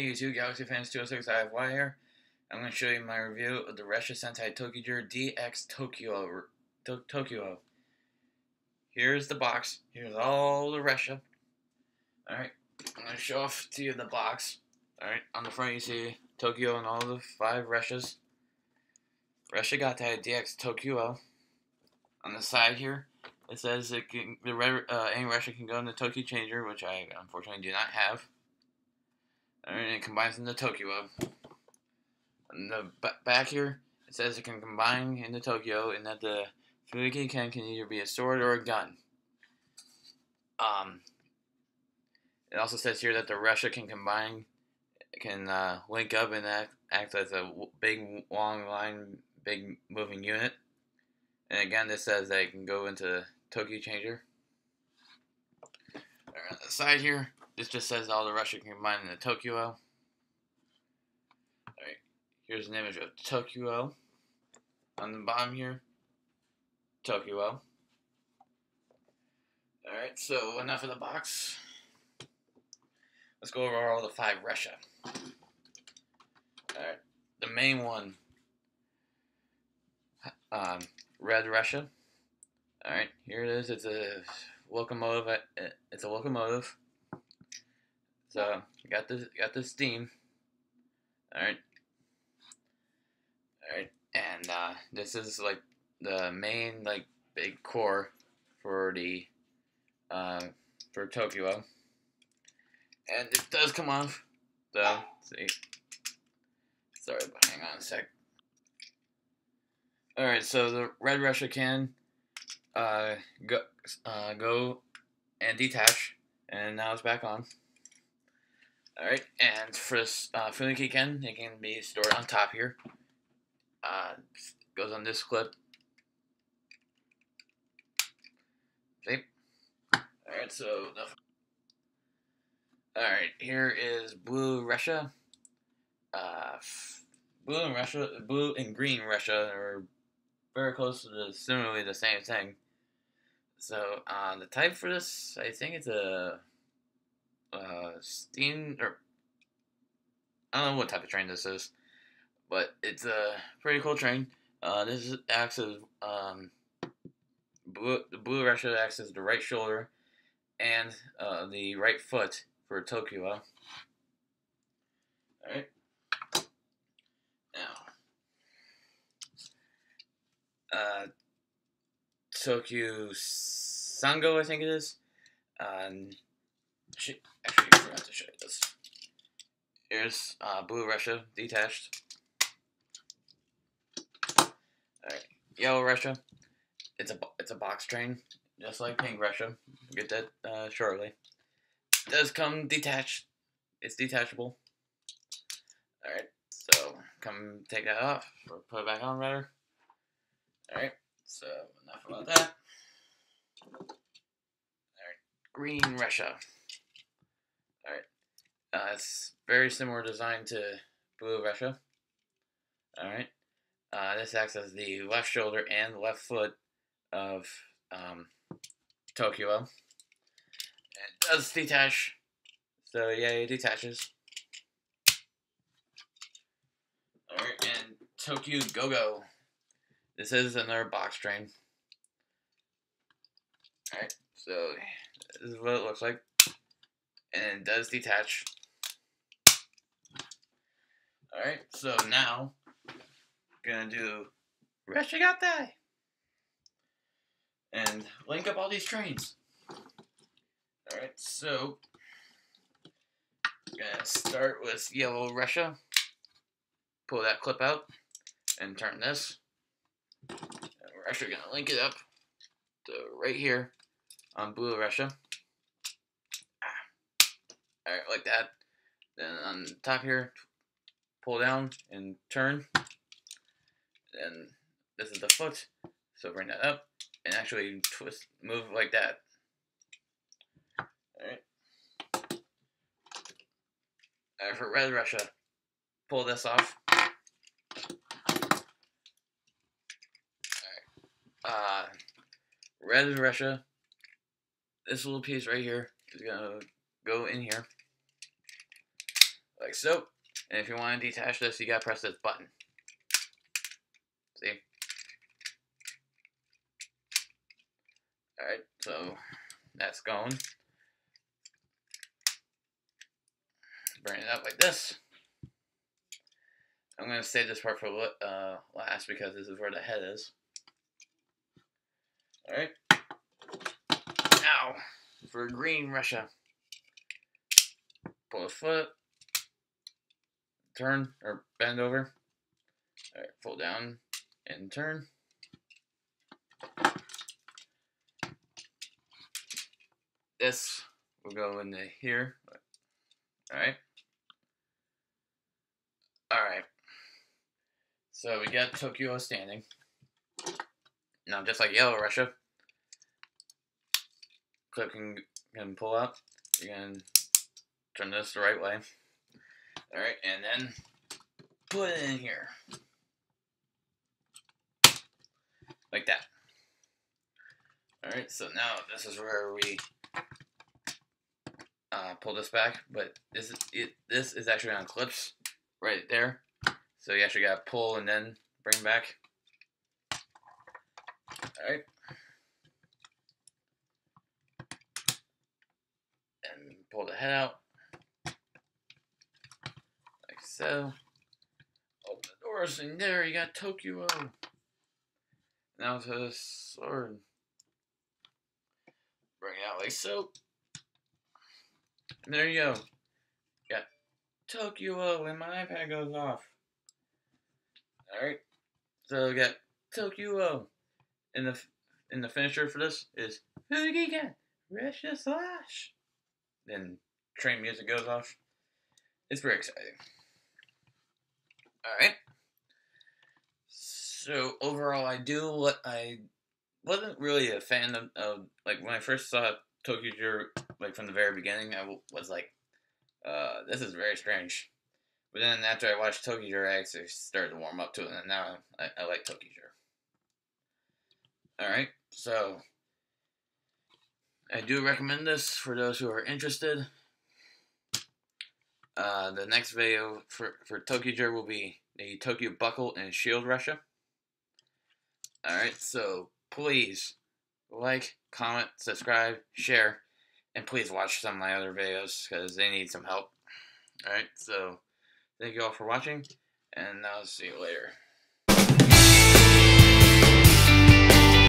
Hey YouTube, Galaxy Fans 206 IFY here. I'm going to show you my review of the Ressha Sentai ToQger DX ToQ-Oh. To ToQ-Oh. Here's the box. Here's all the Ressha. Alright, I'm going to show off to you the box. Alright, on the front you see ToQ-Oh and all the five Resshas. Ressha Gattai DX ToQ-Oh. On the side here, it says it can, the red, uh, any Ressha can go in the ToQ Changer, which I unfortunately do not have. And it combines into ToQ-Oh. And the back here, it says it can combine into ToQ-Oh, and that the Fumikiri-ken can either be a sword or a gun. Um, it also says here that the Ressha can combine, can uh, link up and act, act as a big long line, big moving unit. And again, this says that it can go into ToQ Changer. on the side here, this just says all the Ressha can combine into ToQ-Oh. Alright, here's an image of ToQ-Oh. On the bottom here, ToQ-Oh. Alright, so enough of the box. Let's go over all the five Ressha. Alright, the main one, um, Red Ressha. Alright, here it is. It's a locomotive. Uh, it's a locomotive. So got this got the steam. Alright. Alright. And uh, this is like the main like big core for the uh, for ToQ-Oh. And it does come off. So see. Sorry, but hang on a sec. Alright, so the red Ressha can uh, go uh, go and detach and now it's back on. Alright, and for this uh, Fumikiri-ken, it can be stored on top here. Uh, goes on this clip. See? Alright, so Alright, here is Blue Ressha. Uh, blue and Ressha, blue and green Ressha are very close to the, similarly the same thing. So, uh, the type for this, I think it's a uh, steam or I don't know what type of train this is, but it's a pretty cool train. Uh, this acts as um, blue, the blue Ressha acts as the right shoulder and uh, the right foot for ToQ-Oh. All right. Now, uh, Tokyo Sango, I think it is. Um, Actually, actually, I forgot to show you this. Here's uh, Blue Ressha, detached. Alright, Yellow Ressha. It's a it's a box train, just like Pink Ressha. We'll get that uh, shortly. It does come detached. It's detachable. Alright, so come take that off, or put it back on rather. Alright, so enough about that. Alright, Green Ressha. Uh, it's very similar design to Blue Ressha. Alright. Uh, this acts as the left shoulder and left foot of um, ToQ-Oh. It does detach. So yeah, it detaches. Alright, and Tokyo Go-Go. This is another box train. Alright, so this is what it looks like and it does detach. Alright, so now, gonna do Reshigate and link up all these trains. Alright, so, gonna start with Yellow Ressha. pull that clip out, and turn this. And we're actually gonna link it up to right here on Blue Ressha. Ah. Alright, like that. Then on the top here, pull down and turn. And this is the foot. So bring that up and actually twist, move like that. Alright. For Red Ressha, pull this off. Alright. Uh, Red Ressha, this little piece right here is gonna go in here like so. And if you want to detach this, you gotta press this button. See? Alright, so that's going. Bring it up like this. I'm to save this part for uh, last because this is where the head is. Alright. Now, for green Ressha. Pull his foot. Turn, or bend over. Alright, pull down and turn. This will go into here. Alright. Alright. So we got ToQ-Oh standing. Now, just like Yellow Ressha, clip can pull up. You can turn this the right way. Alright, and then put it in here. Like that. Alright, so now this is where we uh, pull this back, but this is it. This is actually on clips right there, so you actually got to pull and then bring back. All right, and pull the head out like so. Open the doors, and there you got ToQ-Oh. Now to sword. Bring it out like so. And there you go. Got ToQ-Oh and my iPad goes off. Alright. So we got ToQ-Oh. And the and the finisher for this is Fugigan Ressha Slash. Then train music goes off. It's very exciting. Alright. So overall I do what I wasn't really a fan of, of like when I first saw Tokyo like from the very beginning, I was like, uh, this is very strange. But then after I watched Tokyo I actually started to warm up to it, and now I, I like Tokyo Alright, so I do recommend this for those who are interested. Uh, the next video for, for Tokyo will be the Tokyo Buckle and Shield Ressha. Alright, so please like, comment, subscribe, share, and please watch some of my other videos because they need some help. Alright, so thank you all for watching, and I'll see you later.